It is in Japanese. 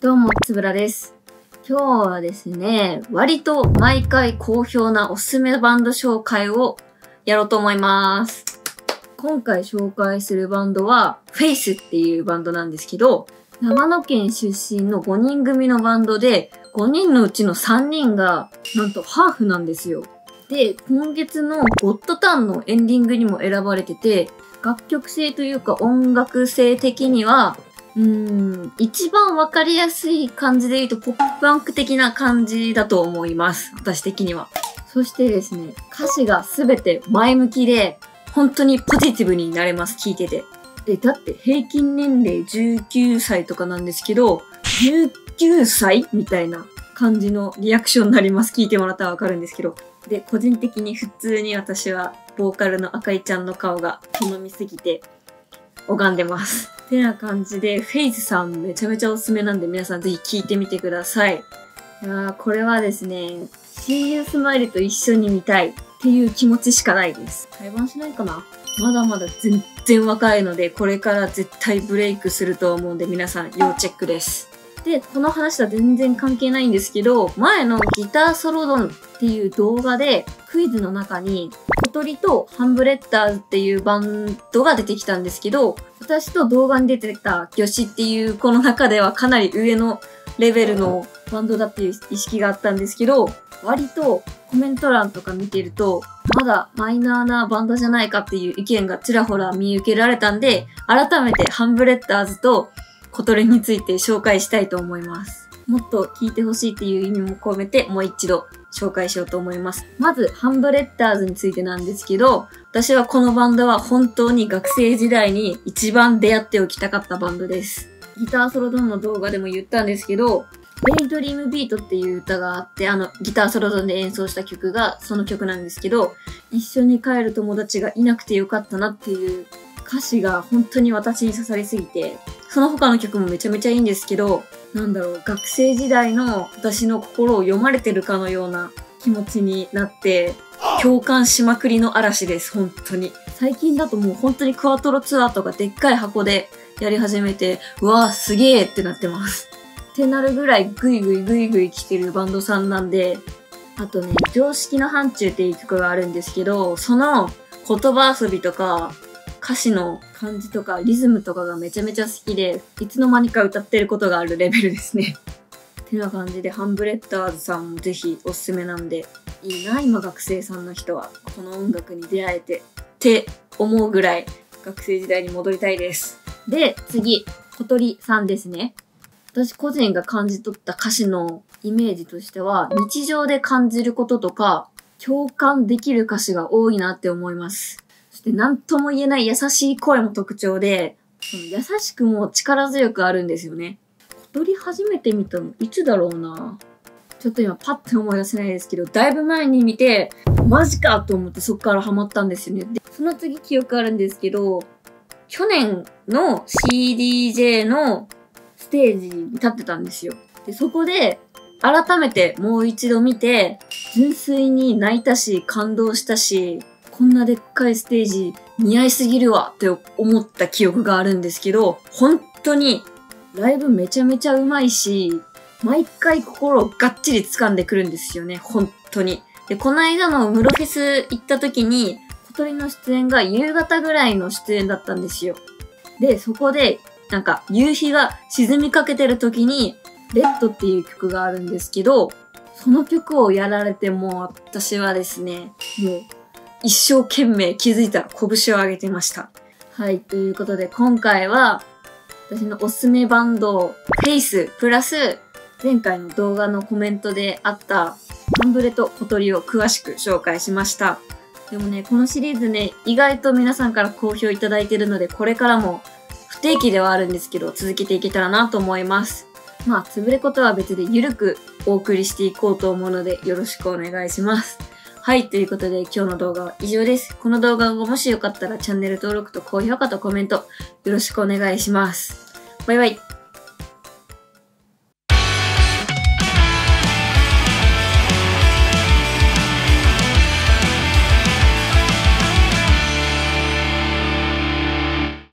どうも、つぶらです。今日はですね、割と毎回好評なおすすめバンド紹介をやろうと思います。今回紹介するバンドは、フェイスっていうバンドなんですけど、長野県出身の5人組のバンドで、5人のうちの3人が、なんとハーフなんですよ。で、今月のゴッドタンのエンディングにも選ばれてて、楽曲性というか音楽性的には、うん、一番わかりやすい感じで言うとポップパンク的な感じだと思います。私的には。そしてですね、歌詞がすべて前向きで、本当にポジティブになれます、聞いてて。で、だって平均年齢19歳とかなんですけど、19歳みたいな感じのリアクションになります。聞いてもらったらわかるんですけど。で、個人的に普通に私は、ボーカルの赤いちゃんの顔が好みすぎて、拝んでます。てな感じで、フェイズさんめちゃめちゃおすすめなんで皆さんぜひ聞いてみてください。いやーこれはですね、CU スマイルと一緒に見たいっていう気持ちしかないです。対バンしないかな？まだまだ全然若いので、これから絶対ブレイクすると思うんで皆さん要チェックです。で、この話とは全然関係ないんですけど、前のギターソロドンっていう動画でクイズの中に小鳥とハンブレッダーズっていうバンドが出てきたんですけど、私と動画に出てた魚子っていう子の中ではかなり上のレベルのバンドだっていう意識があったんですけど、割とコメント欄とか見てると、まだマイナーなバンドじゃないかっていう意見がちらほら見受けられたんで、改めてハンブレッダーズと小鳥について紹介したいと思います。もっと聞いてほしいっていう意味も込めてもう一度紹介しようと思います。まず、ハンブレッダーズについてなんですけど、私はこのバンドは本当に学生時代に一番出会っておきたかったバンドです。ギターソロドンの動画でも言ったんですけど、デイドリームビートっていう歌があって、あの、ギターソロドンで演奏した曲がその曲なんですけど、一緒に帰る友達がいなくてよかったなっていう歌詞が本当に私に刺さりすぎて、その他の曲もめちゃめちゃいいんですけど、なんだろう、学生時代の私の心を読まれてるかのような気持ちになって、共感しまくりの嵐です、本当に。最近だともう本当にクワトロツアーとかでっかい箱でやり始めて、うわぁ、すげーってなってます。ってなるぐらいグイグイグイグイ来てるバンドさんなんで、あとね、常識の範疇っていう曲があるんですけど、その言葉遊びとか、歌詞の感じとかリズムとかがめちゃめちゃ好きで、いつの間にか歌ってることがあるレベルですね。てな感じで、ハンブレッダーズさんもぜひおすすめなんで、いいな、今学生さんの人は、この音楽に出会えて、って思うぐらい、学生時代に戻りたいです。で、次、小鳥さんですね。私個人が感じ取った歌詞のイメージとしては、日常で感じることとか、共感できる歌詞が多いなって思います。そして何とも言えない優しい声も特徴で、その優しくも力強くあるんですよね。小鳥初めて見たのいつだろうなちょっと今パッて思い出せないですけど、だいぶ前に見て、マジかと思ってそっからハマったんですよね。で、その次記憶あるんですけど、去年の CDJ のステージに立ってたんですよ。で、そこで改めてもう一度見て、純粋に泣いたし、感動したし、こんなでっかいステージ似合いすぎるわって思った記憶があるんですけど、本当にライブめちゃめちゃうまいし、毎回心をがっちり掴んでくるんですよね、本当に。で、この間のムロフェス行った時に、小鳥の出演が夕方ぐらいの出演だったんですよ。で、そこで、なんか、夕日が沈みかけてる時に、レッドっていう曲があるんですけど、その曲をやられても私はですね、もう一生懸命気づいたら拳を上げてました。はい、ということで今回は私のおすすめバンド、フェイスプラス前回の動画のコメントであったハンブレと小鳥を詳しく紹介しました。でもね、このシリーズね、意外と皆さんから好評いただいてるので、これからも不定期ではあるんですけど、続けていけたらなと思います。まあ、潰れことは別でゆるくお送りしていこうと思うので、よろしくお願いします。はい、ということで今日の動画は以上です。この動画がもしよかったらチャンネル登録と高評価とコメントよろしくお願いします。バイバイ。